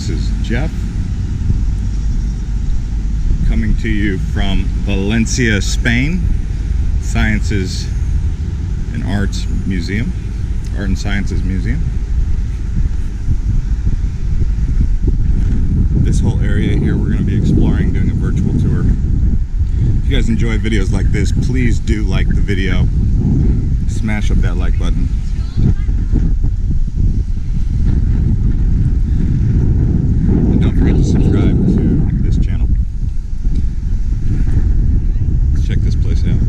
This is Jeff coming to you from Valencia, Spain, Sciences and Arts Museum, Art and Sciences Museum. This whole area here we're going to be exploring, doing a virtual tour. If you guys enjoy videos like this, please do like the video. Smash up that like button. Forget to subscribe to this channel. Let's check this place out.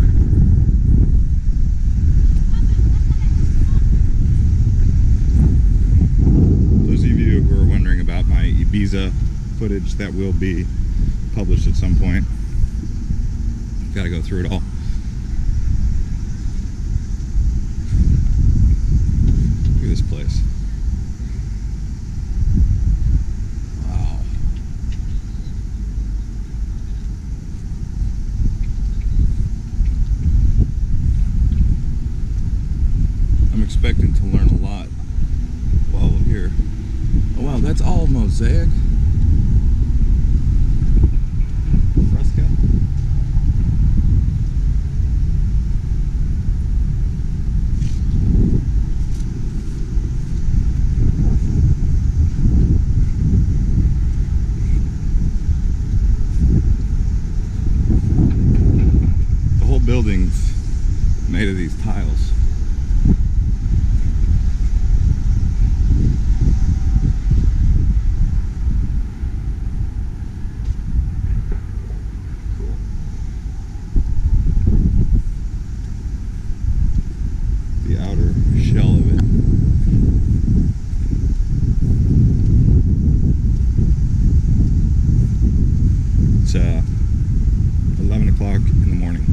Those of you who are wondering about my Ibiza footage that will be published at some point, gotta go through it all. Look at this place. Wow. I'm expecting to learn a lot while we're here. Oh wow, that's all mosaic. Fresco. The whole building's made of these tiles. Cool. The outer shell of it. It's uh, 11 o'clock in the morning.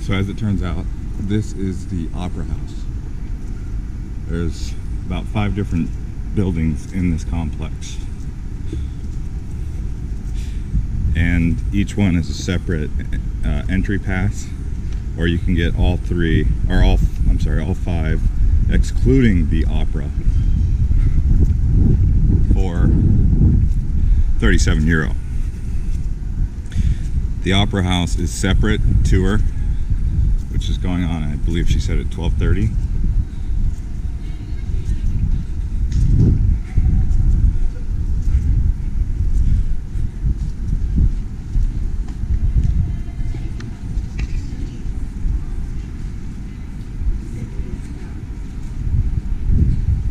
So as it turns out, this is the Opera House. There's about five different buildings in this complex. And each one is a separate uh, entry pass, or you can get all three, or all, I'm sorry, all five, excluding the opera, for 37 euro. The Opera House is separate tour, which is going on, I believe she said at 1230.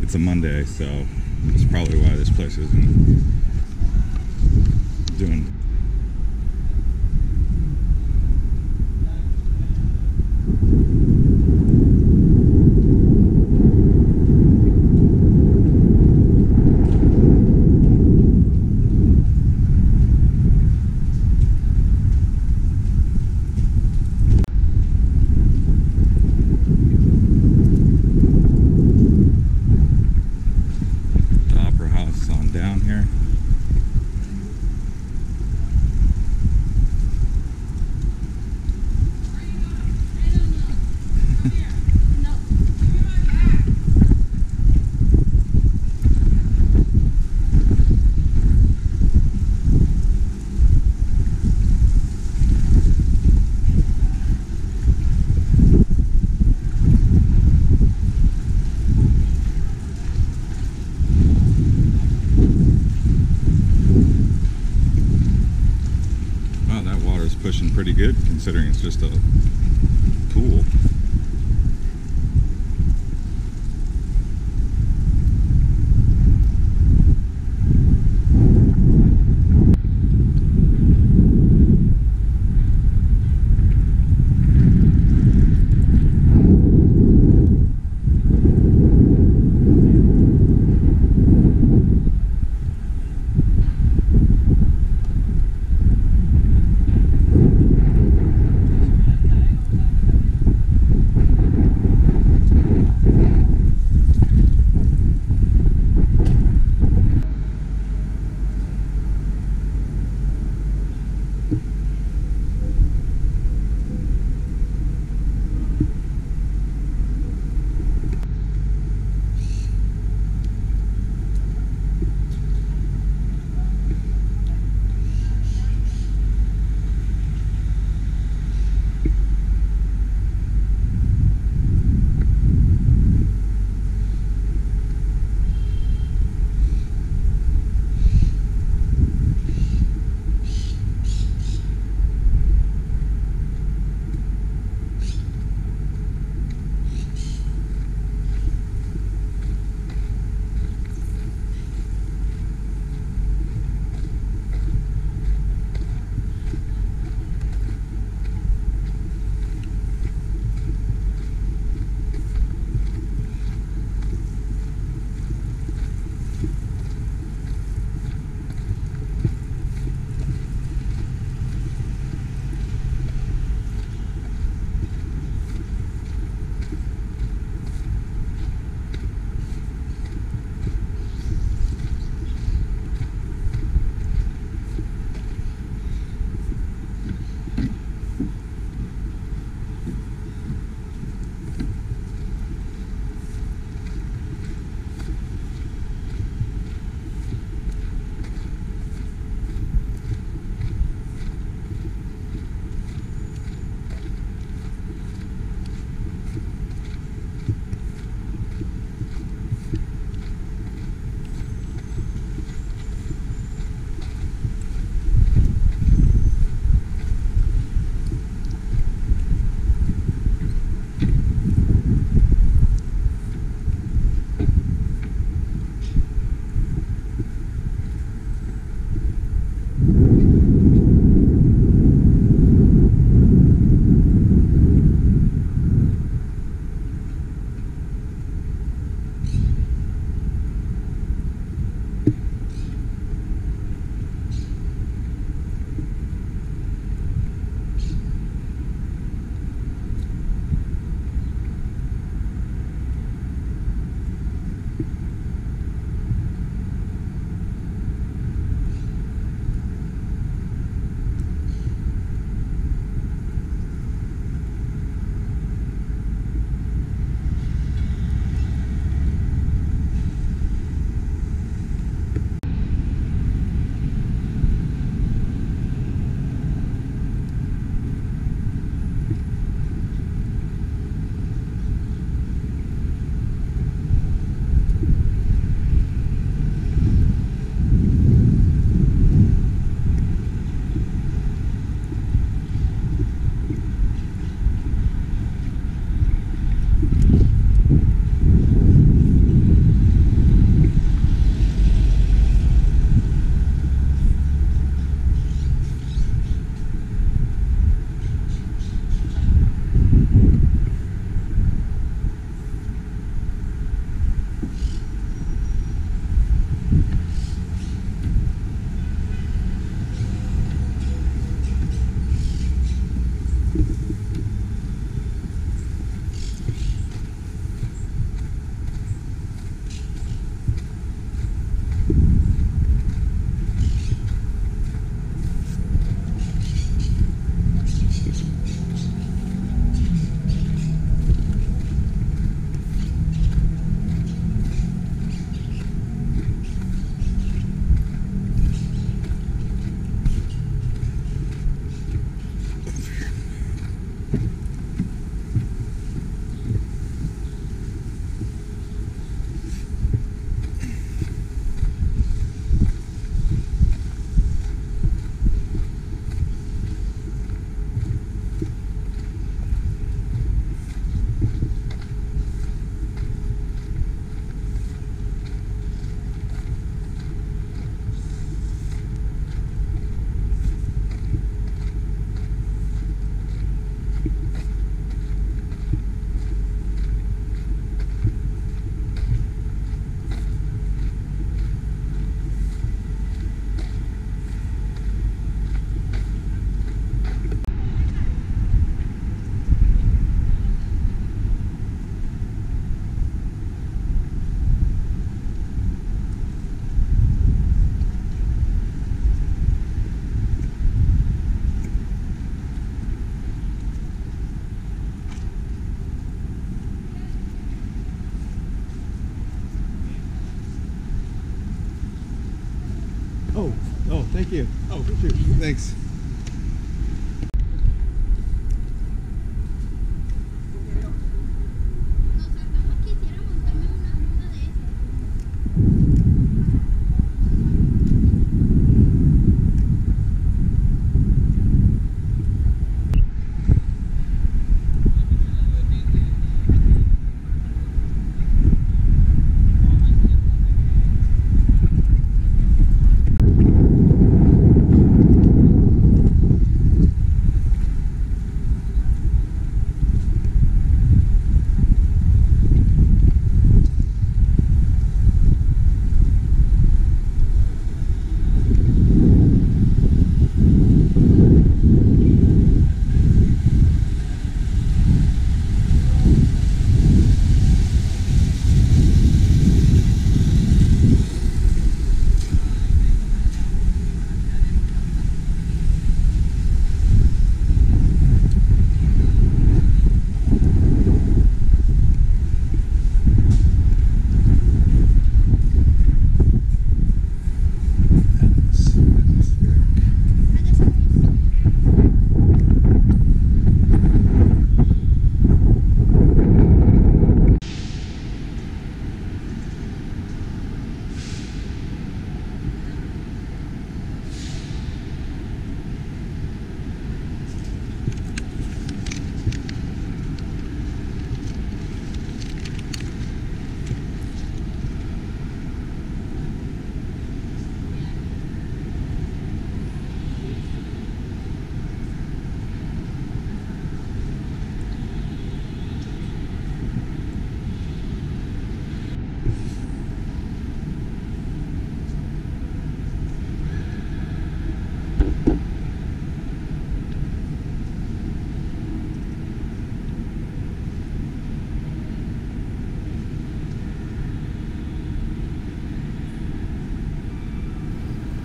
It's a Monday, so that's probably why this place isn't doing the opera house is on down here. Wow, that pretty good considering it's just a pool. Thanks.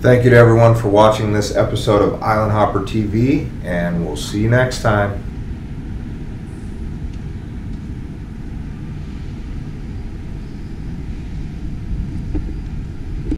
Thank you to everyone for watching this episode of Island Hopper TV, and we'll see you next time.